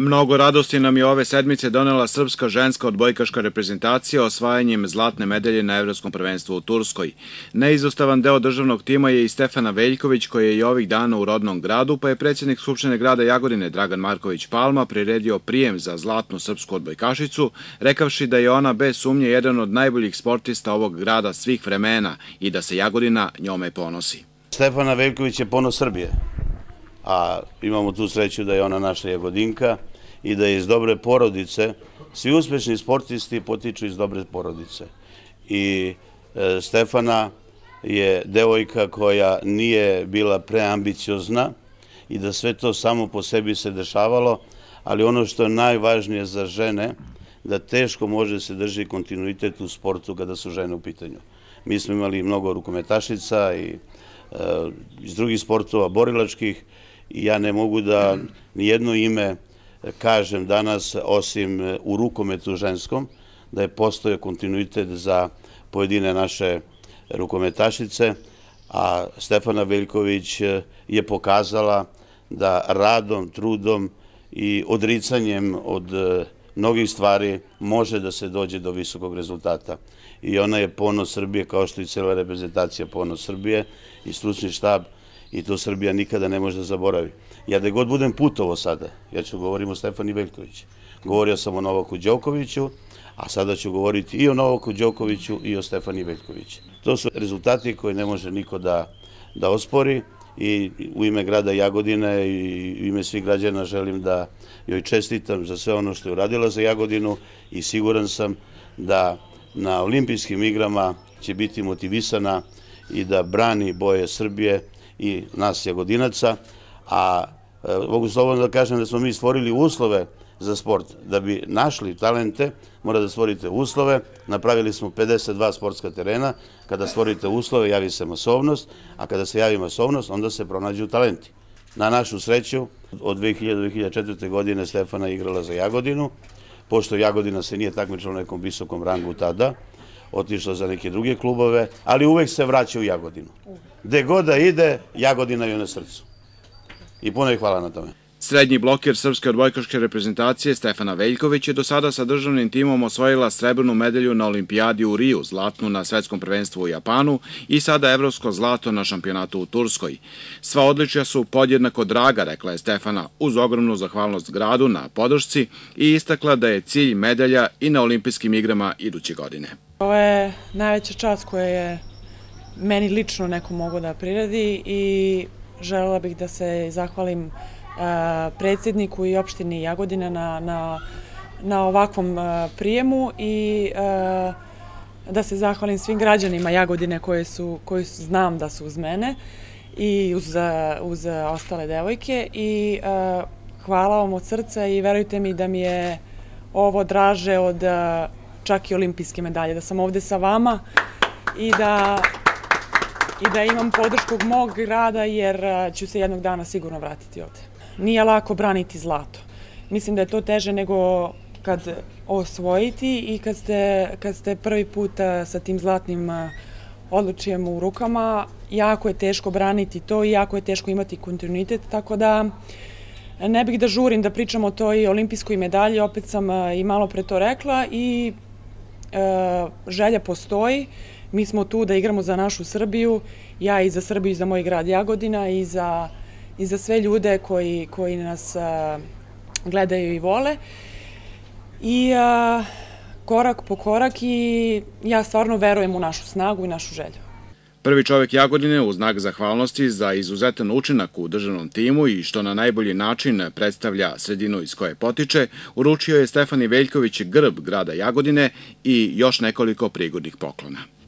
Mnogo radosti nam je ove sedmice donela srpska ženska odbojkaška reprezentacija osvajanjem zlatne medalje na Evropskom prvenstvu u Turskoj. Neizostavan deo državnog tima je i Stefana Veljković koji je i ovih dana u rodnom gradu, pa je predsjednik Skupštine grada Jagodine Dragan Marković Palma priredio prijem za zlatnu srpsku odbojkašicu, rekavši da je ona bez sumnje jedan od najboljih sportista ovog grada svih vremena i da se Jagodina njome ponosi. Stefana Veljković je ponos Srbije, a imamo tu sreću da je ona naša Jagodinka i da je iz dobre porodice, svi uspešni sportisti potiču iz dobre porodice. I e, Stefana je devojka koja nije bila preambiciozna i da sve to samo po sebi se dešavalo, ali ono što je najvažnije za žene, da teško može se drži kontinuitet u sportu kada su žene u pitanju. Mi smo imali mnogo rukometašica i e, iz drugih sportova, borilačkih, i ja ne mogu da nijedno ime kažem danas, osim e, u rukometu ženskom, da je postoje kontinuitet za pojedine naše rukometašice, a Stefana Veljković e, je pokazala da radom, trudom i odricanjem od e, mnogih stvari može da se dođe do visokog rezultata. I ona je ponos Srbije, kao što i cela reprezentacija ponos Srbije i stručni štab i to Srbija nikada ne može da zaboravi. Ja da god budem putovo sada, ja ću govorim o Stefani Veljković. Govorio sam o Novaku Đokoviću, a sada ću govoriti i o Novaku Đokoviću i o Stefani Veljković. To su rezultati koje ne može niko da, da ospori i u ime grada Jagodine i u ime svih građana želim da joj čestitam za sve ono što je uradila za Jagodinu i siguran sam da na olimpijskim igrama će biti motivisana i da brani boje Srbije i nas Jagodinaca, a e, mogu slobodno da kažem da smo mi stvorili uslove za sport. Da bi našli talente, mora da stvorite uslove. Napravili smo 52 sportska terena. Kada stvorite uslove, javi se masovnost, a kada se javi masovnost, onda se pronađu talenti. Na našu sreću, od 2000 do 2004. godine Stefana igrala za Jagodinu, pošto Jagodina se nije takmičila u nekom visokom rangu tada, otišla za neke druge klubove, ali uvek se vraća u Jagodinu. Gde god da ide, Jagodina je na srcu. I puno je hvala na tome. Srednji bloker srpske odbojkaške reprezentacije Stefana Veljković je do sada sa državnim timom osvojila srebrnu medalju na olimpijadi u Riju, zlatnu na svetskom prvenstvu u Japanu i sada evropsko zlato na šampionatu u Turskoj. Sva odličja su podjednako draga, rekla je Stefana, uz ogromnu zahvalnost gradu na podršci i istakla da je cilj medalja i na olimpijskim igrama iduće godine. Ovo je najveća čast koja je meni lično neko mogo da priradi i želela bih da se zahvalim predsjedniku i opštini Jagodina na, na, na ovakvom prijemu i da se zahvalim svim građanima Jagodine koji su, koji su, znam da su uz mene i uz, uz ostale devojke i hvala vam od srca i verujte mi da mi je ovo draže od čak i olimpijske medalje, da sam ovde sa vama i da i da imam podršku mog grada jer ću se jednog dana sigurno vratiti ovde. Nije lako braniti zlato. Mislim da je to teže nego kad osvojiti i kad ste, kad ste prvi put sa tim zlatnim odlučijem u rukama, jako je teško braniti to i jako je teško imati kontinuitet, tako da ne bih da žurim da pričam o toj olimpijskoj medalji, opet sam i malo pre to rekla i želja postoji. Mi smo tu da igramo za našu Srbiju, ja i za Srbiju i za moj grad Jagodina i za, i za sve ljude koji, koji nas a, gledaju i vole. I a, korak po korak i ja stvarno verujem u našu snagu i našu želju. Prvi čovek Jagodine u znak zahvalnosti za izuzetan učinak u državnom timu i što na najbolji način predstavlja sredinu iz koje potiče, uručio je Stefani Veljković grb grada Jagodine i još nekoliko prigodnih poklona.